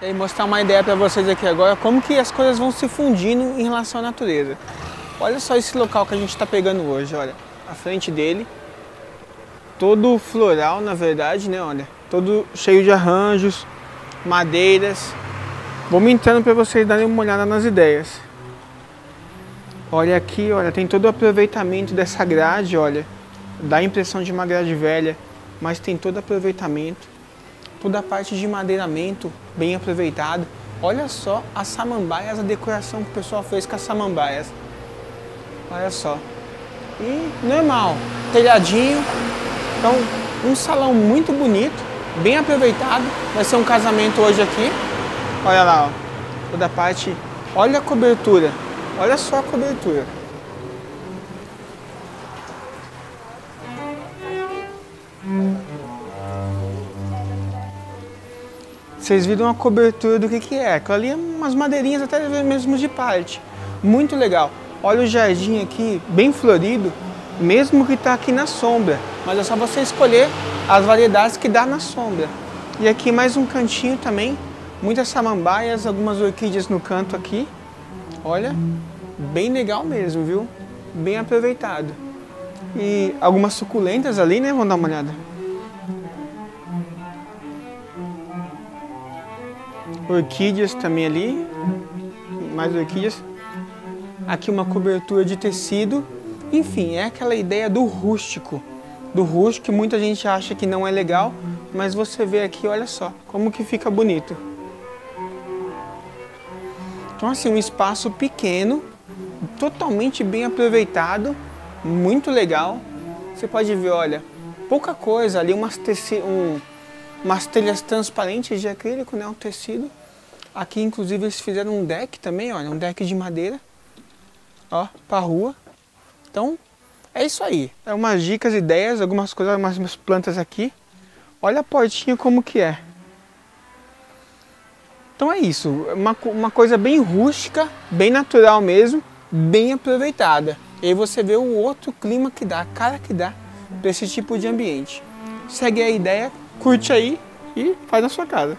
E mostrar uma ideia para vocês aqui agora, como que as coisas vão se fundindo em relação à natureza. Olha só esse local que a gente está pegando hoje, olha, a frente dele, todo floral na verdade, né, olha, todo cheio de arranjos, madeiras. Vamos entrando para vocês darem uma olhada nas ideias. Olha aqui, olha, tem todo o aproveitamento dessa grade, olha, dá a impressão de uma grade velha, mas tem todo o aproveitamento toda a parte de madeiramento bem aproveitado. Olha só as samambaias, a decoração que o pessoal fez com as samambaias. Olha só. E normal, telhadinho. Então, um salão muito bonito, bem aproveitado. Vai ser um casamento hoje aqui. Olha lá, ó. Toda a parte. Olha a cobertura. Olha só a cobertura. Vocês viram a cobertura do que, que é. Aquilo ali é umas madeirinhas até mesmo de parte. Muito legal. Olha o jardim aqui, bem florido, mesmo que está aqui na sombra. Mas é só você escolher as variedades que dá na sombra. E aqui mais um cantinho também. Muitas samambaias, algumas orquídeas no canto aqui. Olha, bem legal mesmo, viu? Bem aproveitado. E algumas suculentas ali, né? Vamos dar uma olhada. Orquídeas também ali, mais orquídeas. Aqui uma cobertura de tecido. Enfim, é aquela ideia do rústico. Do rústico que muita gente acha que não é legal, mas você vê aqui, olha só, como que fica bonito. Então assim, um espaço pequeno, totalmente bem aproveitado, muito legal. Você pode ver, olha, pouca coisa ali, umas, teci um, umas telhas transparentes de acrílico, né, um tecido. Aqui, inclusive, eles fizeram um deck também, olha, um deck de madeira, ó, pra rua. Então, é isso aí. É umas dicas, ideias, algumas coisas, umas plantas aqui. Olha a portinha como que é. Então é isso, uma, uma coisa bem rústica, bem natural mesmo, bem aproveitada. E aí você vê o outro clima que dá, a cara que dá para esse tipo de ambiente. Segue a ideia, curte aí e faz na sua casa.